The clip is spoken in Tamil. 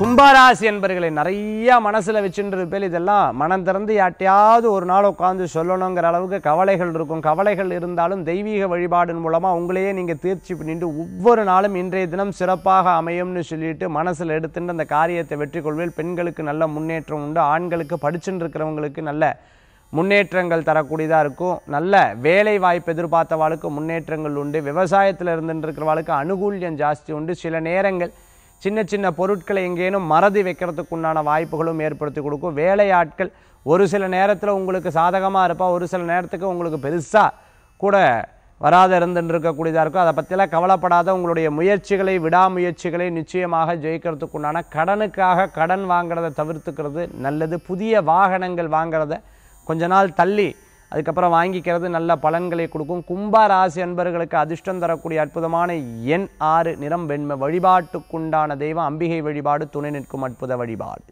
கும்பராசி என்பர்களை நிறைய மனசில் வச்சுட்டு பேர். இதெல்லாம் மனம் திறந்து யாட்டையாவது ஒரு நாள் உட்காந்து சொல்லணுங்கிற அளவுக்கு கவலைகள் இருக்கும். கவலைகள் இருந்தாலும் தெய்வீக வழிபாடின் மூலமாக உங்களையே நீங்கள் தீர்ச்சி பண்ணிட்டு ஒவ்வொரு நாளும் இன்றைய தினம் சிறப்பாக அமையும்னு சொல்லிட்டு மனசில் எடுத்துட்டு அந்த காரியத்தை வெற்றி கொள்வேன் பெண்களுக்கு நல்ல முன்னேற்றம் உண்டு. ஆண்களுக்கு படிச்சுட்டு இருக்கிறவங்களுக்கு நல்ல முன்னேற்றங்கள் தரக்கூடியதாக இருக்கும். நல்ல வேலை வாய்ப்பு எதிர்பார்த்தவாளுக்கு முன்னேற்றங்கள் உண்டு. விவசாயத்தில் இருந்துட்டு இருக்கிறவாளுக்கு அனுகூல்யம் ஜாஸ்தி உண்டு. சில நேரங்கள் சின்ன சின்ன பொருட்களை எங்கேனும் மறதி வைக்கிறதுக்கு உண்டான வாய்ப்புகளும் ஏற்படுத்தி கொடுக்கும். வேலையாட்கள் ஒரு சில நேரத்தில் உங்களுக்கு சாதகமாக இருப்பா ஒரு சில நேரத்துக்கு உங்களுக்கு பெருசாக கூட வராத இருந்துட்டு இருக்கக்கூடியதாக இருக்கும். அதை பற்றிலாம் கவலைப்படாத உங்களுடைய முயற்சிகளை விடாமுயற்சிகளை நிச்சயமாக ஜெயிக்கிறதுக்கு உண்டான கடனுக்காக கடன் வாங்குறதை தவிர்த்துக்கிறது நல்லது. புதிய வாகனங்கள் வாங்குறத கொஞ்ச நாள் தள்ளி அதுக்கப்புறம் வாங்கிக்கிறது நல்ல பலன்களை கொடுக்கும். கும்ப ராசி அன்பர்களுக்கு அதிர்ஷ்டம் தரக்கூடிய அற்புதமான எண் ஆறு நிறம் வெண்மை வழிபாட்டுக்குண்டான தெய்வம் அம்பிகை வழிபாடு துணை நிற்கும் அற்புத வழிபாடு.